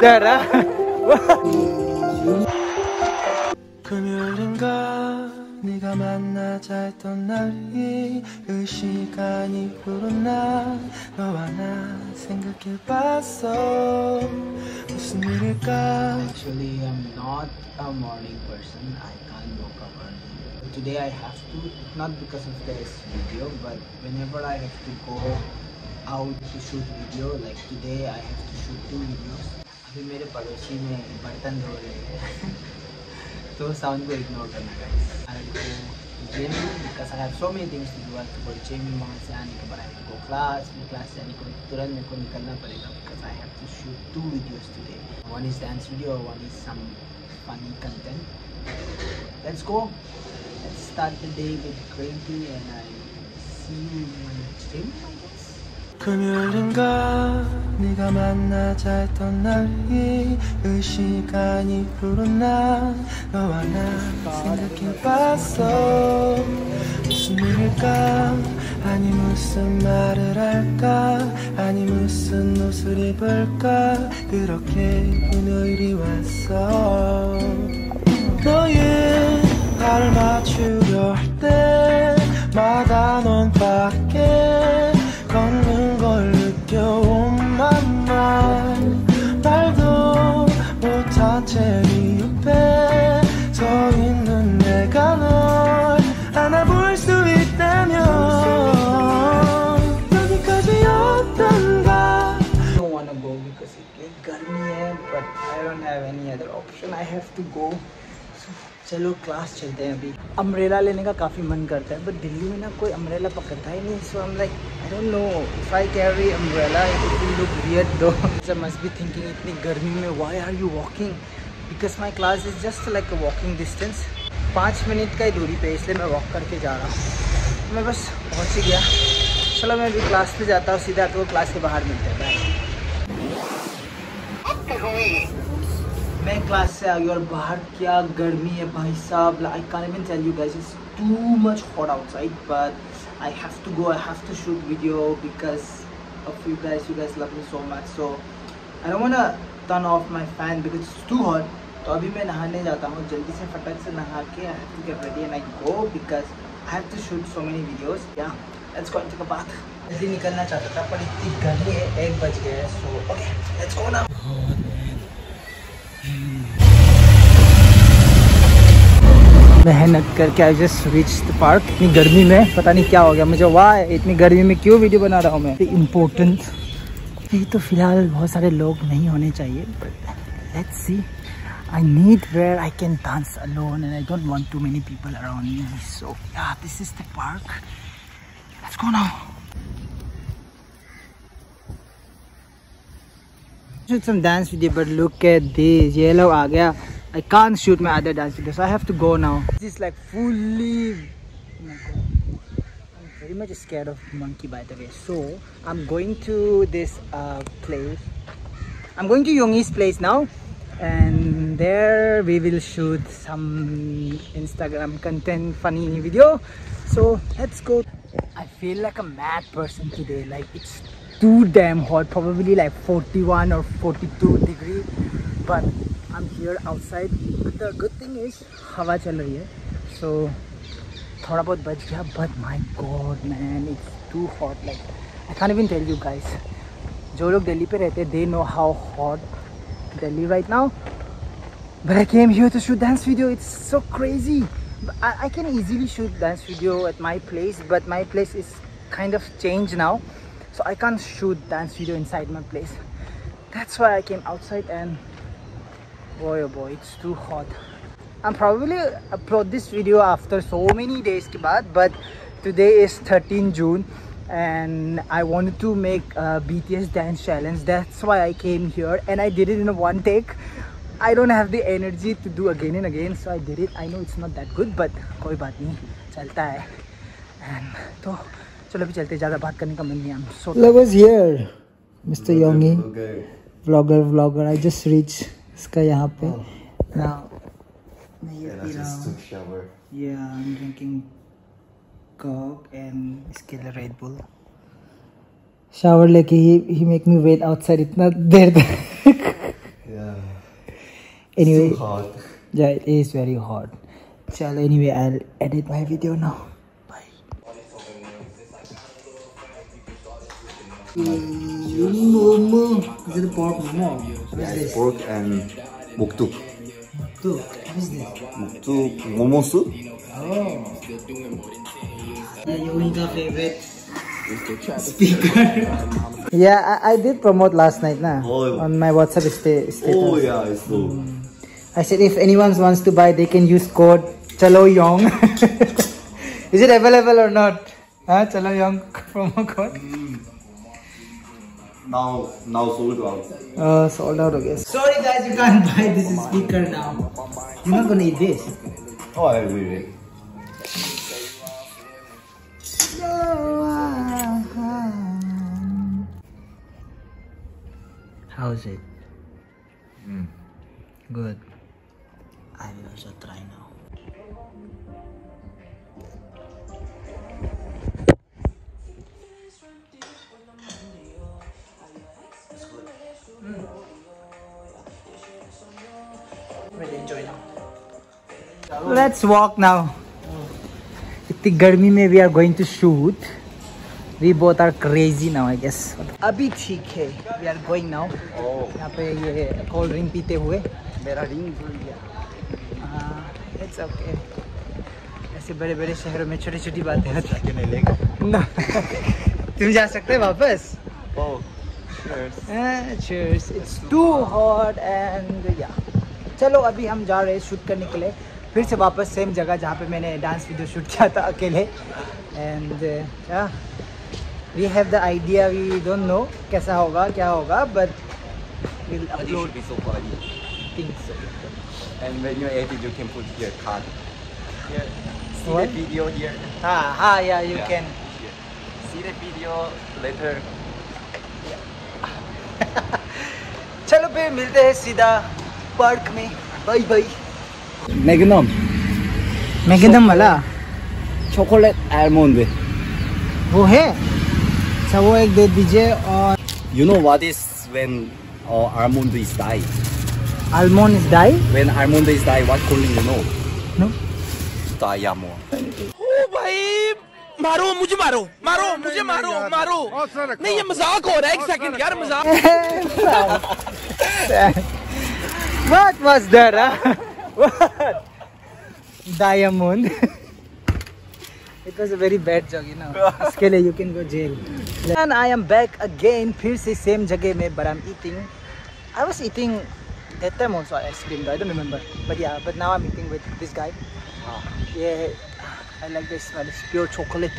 Dara. 금요일인가 네가 만나자 했던 날이 그 시간이 흐르나 너와 나 생각해봤어 무슨 일일까 Actually, I'm not a morning person. I can't wake up early. Today I have to, not because of this video, but whenever I have to go how to shoot video like today I have to shoot two videos. अभी मेरे पड़ोसी में बर्तन धो रहे हैं। तो sound को इग्नोर करना gym so many things to do I to go वहाँ से आने के बाद आई टू गो क्लास से आने को तुरंत मेरे को निकलना पड़ेगा because I have to shoot two videos today one is dance video और one is some funny content let's go let's start the day with क्रेंटी and I see you in gym I guess 금요일인가? 네가 만나자 했던 날이 그 시간이 흐르나 너와 나 생각해봤어. 무슨 일일까? 아니 무슨 말을 할까? 아니 무슨 옷을 입을까? 그렇게 금요일이 왔어. 너의 발을 맞추려 할 때마다 넌 밖에 걷는 걸 느껴온만 날 말도 못한 채 옆에 서 있는 내가 널 안아볼 수 있다면 여기까지였던가 I don't wanna go because it, it got me in but I don't have any other option I have to go चलो class चलते हैं अभी। Umbrella लेने का काफ़ी मन करता है बट दिल्ली में ना कोई अम्ब्रेला पकड़ता ही नहीं so I don't know if I carry umbrella look where though must be thinking इतनी गर्मी में why are you walking because my class is just like walking distance पाँच मिनट का ही दूरी पे इसलिए मैं वॉक करके जा रहा हूँ। मैं बस पहुँच ही गया। चलो, मैं अभी क्लास पे जाता हूँ, सीधा तो क्लास के बाहर मिलते हैं मैं क्लास से आ गया और बाहर क्या गर्मी है भाई साहब। I can even tell you guys it's too much hot outside but I have to go I have to shoot video because of you guys you guys love me so much so I don't want turn off my fan because it's too hot तो अभी मैं नहाने जाता हूँ। जल्दी से फटक से नहा के I have to get ready and I go because I have to shoot so many videos yeah let's go into the bath जल्दी निकलना चाहता था, पर इतनी गर्मी है, एक बज गया है so okay let's go now मेहनत करके I just reach the park इतनी गर्मी में, पता नहीं क्या हो गया। मुझे वाह, इतनी गर्मी में क्यों वीडियो बना रहा हूँ मैं? इम्पोर्टेंट ये तो फ़िलहाल बहुत सारे लोग नहीं होने चाहिए but let's see I need where I can dance alone and I don't want too many people around me so yeah this is the park let's go now shoot some dance video but look at this. Yellow ah, aa i can't shoot my other dance video so i have to go now. This is like fully oh my god. I'm very much scared of monkey by the way. So i'm going to this uh, place. I'm going to yongi's place now and there we will shoot some instagram content funny video. So let's go. I feel like a mad person today. Like it's too damn hot probably like 41 or 42 degree but I'm here outside but the good thing is हवा चल रही है so थोड़ा बहुत बच गया but my god man it's too hot like I can't even tell you guys जो लोग दिल्ली पे रहते हैं they know how hot Delhi right now but I came here to shoot dance video it's so crazy I, I can easily shoot dance video at my place but my place is kind of changed now so I can't shoot dance video inside my place. That's why I came outside and boy oh boy it's too hot. I'm probably upload this video after so many days but today is 13 June and I wanted to make a BTS dance challenge. That's why I came here and I did it in one take. I don't have the energy to do again and again so I did it. I know it's not that good but koi baat nahi chalta hai. And to चलो अभी चलते ज़्यादा बात करने का मन नहीं mister योंगी vlogger vlogger I just reach इसका यहाँ पे। शावर लेके ही मेक मी वेट आउटसाइड इतना देर तक। Anyway is very hot चलो any I edit my video now is it pork momo this Pork and muktuk. Two. what is this Muktuk momosu? oh yeah your favorite speaker yeah I, I did promote last night na Oh. on my whatsapp sta- status Oh yeah, I saw. Mm. I said if anyone wants to buy, they can use code Chalo Yong. Is it available or not? Huh? Chalo Yong promo code. Mm. Now, now sold out. Uh, sold out again. Sorry guys, you can't buy this speaker now. You're not gonna eat this. Oh, I will wait. How is it? Good. I will also try now. Let's walk now. इतनी गर्मी में we are going to shoot we both are crazy now I guess अभी ठीक है. We are going now यहाँ पे ये cold drink पीते हुए. मेरा रिंग भूल गया। हाँ, इट्स ओके ऐसे बड़े बड़े शहरों में छोटी छोटी बातें हैं। नहीं लेगा। तुम जा सकते हैं वापस? ओह it's too hot and yeah चलो अभी हम जा रहे हैं शूट करने के लिए फिर से वापस सेम जगह जहाँ पे मैंने डांस वीडियो शूट किया था अकेले and we have the idea we don't know कैसा होगा क्या होगा but will upload. Things. Here. See What? the video here. हाँ हाँ yeah you Yeah. Can Here. See the video later. चलो फिर मिलते हैं सीधा पार्क में बाय बाय Magnum. मैगनम वाला Chocolate almond. वो है अच्छा वो एक दे दीजिए और know what is when uh, almond is die? Almond is die When almond is die, what calling you know? No Diamond. ओ भाई मारो मुझे मारो मारो मुझे मारो मारो नहीं ये मज़ाक हो रहा है एक सेकंड यार मज़ाक What was that? Huh? What? Diamond. it was a very bad joke, you know. इसके लिए you can go jail. And I am back again. फिर से same जगह में, but I'm eating. I was eating that time also ice cream. though, I don't remember. But yeah, but now I'm eating with this guy. Yeah, I like the smell. It's pure chocolate.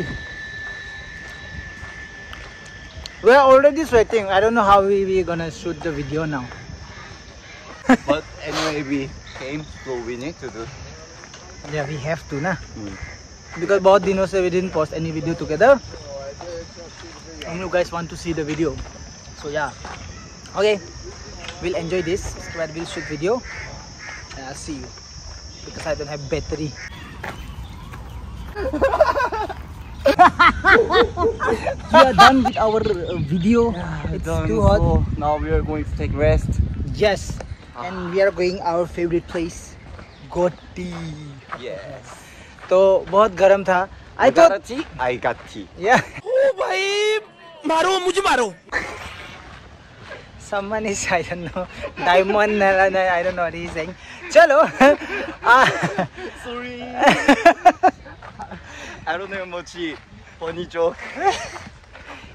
We are already sweating. I don't know how we we gonna shoot the video now. but anyway, we came, so we need to do. Yeah, we have to, na. Hmm. Because both Dino said we didn't post any video together. And you guys want to see the video. So yeah. Okay. We'll enjoy this. Squad will shoot video. And I'll see you. Because I don't have battery. we are done with our video. Yeah, it's too hot. Now we are going to take rest. Yes. And we are going our favorite place. Goti. Yes. तो बहुत गर्म था आई I got a. I got tea. या ओ भाई मारो मुझे मारो someone is I don't know diamond I don't know what he's saying चलो ah, Sorry. I don't know much funny joke.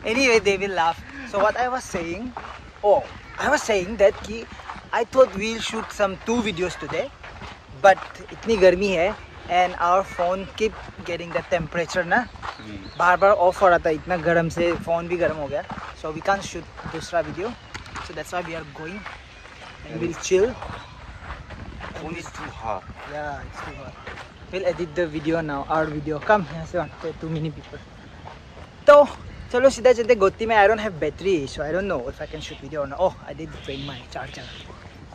anyway they will laugh so what I was saying oh I was saying that कि I thought we'll shoot some two videos today but इतनी गर्मी है and our phone keep getting the temperature ना। बार बार of हो रहा था इतना गर्म से फ़ोन भी गर्म हो गया। सो वी कैन शूट दूसरा video so that's why we are going and we'll chill phone is too hot yeah it's too hot we'll edit the video now our video come यहाँ से तो चलो सीधा चलते गोती में I don't have battery, so I don't know if I can shoot video or not. Oh, I did bring my charger.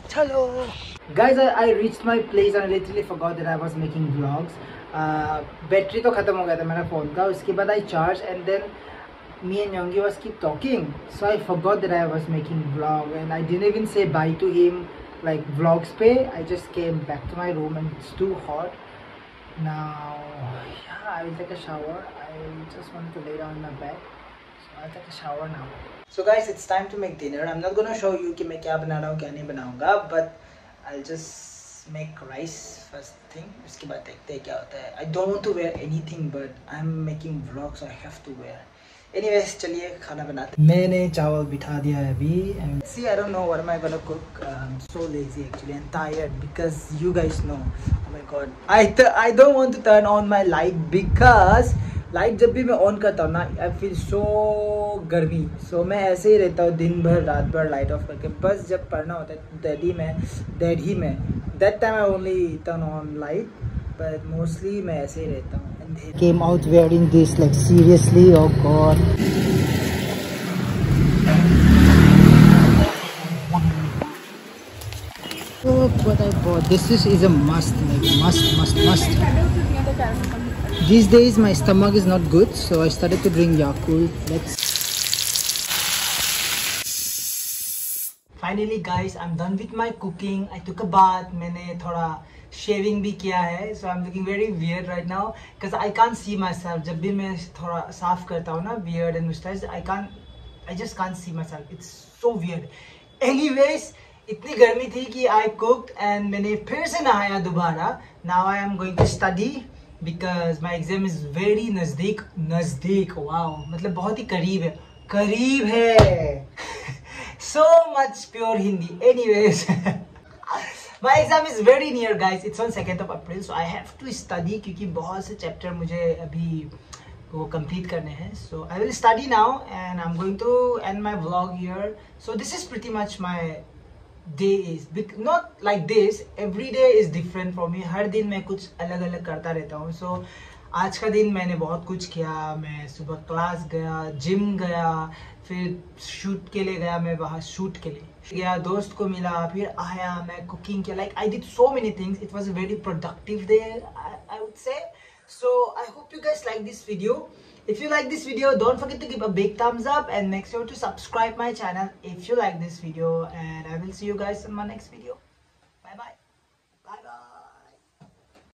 चलो. Guys, I, I reached my place and I literally forgot that I was making vlogs. Uh, battery तो खत्म हो गया था मेरा phone का उसके बाद I charge and then me and Yongi was keep talking. So I forgot that I was making vlog and I didn't even say bye to him like vlogs pay. I just came back to my room and it's too hot. Now, yeah, I will take a shower. I just want to lay down in my bed. So I'll take a shower now. So guys, it's time to make dinner. I'm not gonna show you कि मैं क्या बना रहा हूँ क्या नहीं बनाऊँगा but I'll just make rice first thing. उसके बाद देखते हैं क्या होता है. I don't want to wear anything but I'm making vlog so I have to wear. Anyways, चलिए खाना बनाते मैंने चावल बिठा दिया है अभी and see I don't know what am I gonna cook I'm so lazy actually and tired because you guys know oh my god I I don't want to turn on my light because light जब भी मैं on करता हूँ ना I feel so गर्मी। सो मैं ऐसे ही रहता हूँ दिन भर, रात भर लाइट ऑफ़ करके। बस जब पढ़ना होता है डेड ही में डेड ही में। That time I only turn on light but mostly मैं ऐसे ही रहता हूँ। came out wearing this, like, seriously? Oh god. Oh what i bought. This is is a must, like, must must must. These days, my stomach is not good, so I started to drink Yakult. Let's finally guys I am done with my cooking I took a bath मैंने थोड़ा shaving भी किया है so I am looking very weird right now because I can see myself जब भी मैं थोड़ा साफ़ करता हूँ ना weird and मुस्टाइज I can I just can see myself it's so weird anyways इतनी गर्मी थी कि आई कुकड एंड मैंने फिर से नहाया दोबारा. Now I am going to study because my exam is very नज़दीक नज़दीक वाह मतलब बहुत ही करीब है करीब है। So much pure Hindi anyways my exam is very near guys it's on second of April so I have to study क्योंकि बहुत से चैप्टर मुझे अभी वो कंप्लीट करने हैं। So I will study now and I am going to end my blog here so this is pretty much my day is. Not like this every day is different for me हर दिन मैं कुछ अलग अलग करता रहता हूँ। So, आज का दिन मैंने बहुत कुछ किया। मैं सुबह क्लास गया जिम गया, फिर शूट के लिए गया, मैं वहाँ शूट के लिए गया। दोस्त को मिला, फिर आया, मैं कुकिंग किया। Like I did so many things it was very productive day I would say so I hope you guys like this video. If you like this video don't forget to give a big thumbs up and make sure to subscribe my channel if you like this video. And i will see you guys in my next video